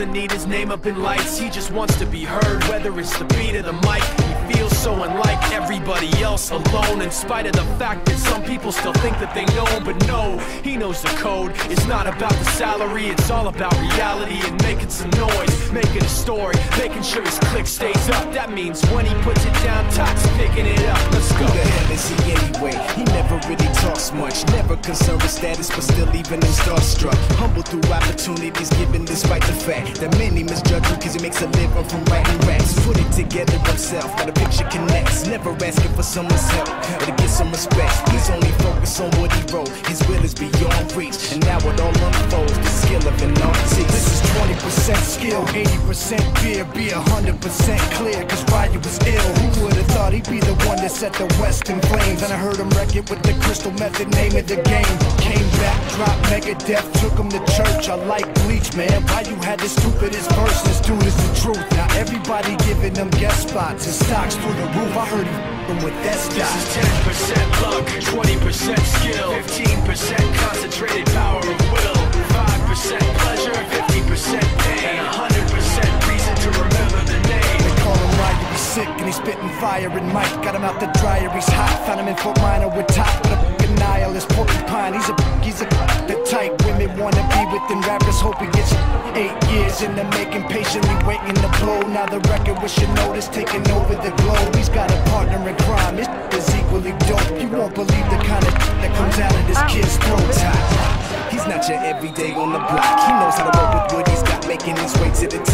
doesn't need his name up in lights, he just wants to be heard, whether it's the beat of the mic. He feels so unlike everybody else, alone, in spite of the fact that some people still think that they know but no, he knows the code. It's not about the salary, it's all about reality and making some noise, making a story, making sure his click stays up. That means when he puts it down, Tox picking it up. Let's go. Who the hell is he anyway? He never really talks much, never concerned with status, but still leaving him starstruck. Humble through opportunities given despite the fact that many misjudge him because he makes a living from writing together himself, got a picture connects. Never asking for someone's help or to get some respect. He's only focused on what he wrote. His will is beyond reach, and now it all unfolds. 20% skill, 80% fear, be 100% clear, cause Ryu was ill. Who would've thought he'd be the one that set the West in flames? And I heard him wreck it with the crystal method, name of the game. Came back, dropped mega death, took him to church. I like Bleach, man. Ryu had the stupidest verse, this dude is the truth. Now everybody giving them guest spots and stocks through the roof. I heard him with that This is 10% luck, 20% skill, 15% concentrated power of will, 5% fire and got him out the dryer, he's hot. Found him in Fort Minor with top with a fucking nihilist porcupine. He's a he's a the type women wanna be with and rappers hope he gets eight years in the making, patiently waiting to blow. Now the record with notice taking over the globe. He's got a partner in crime, his is equally dope. You won't believe the kind of that comes out of this kid's throat. He's not your everyday on the block. He knows how to work with what he's got, making his way to the top.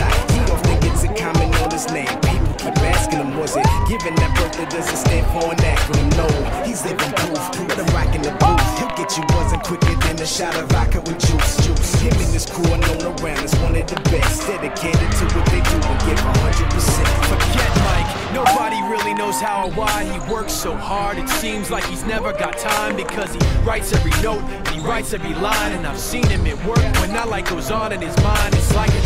That doesn't stand for an acronym? No, he's living proof. Let him rock in the booth. He'll get you buzzing quicker than a shot of vodka with juice. Juice. Him and his crew are known around as one of the best. Dedicated to what they do and give 100%. Forget Mike, nobody really knows how or why he works so hard. It seems like he's never got time because he writes every note he writes every line. And I've seen him at work when that light goes on in his mind. It's like a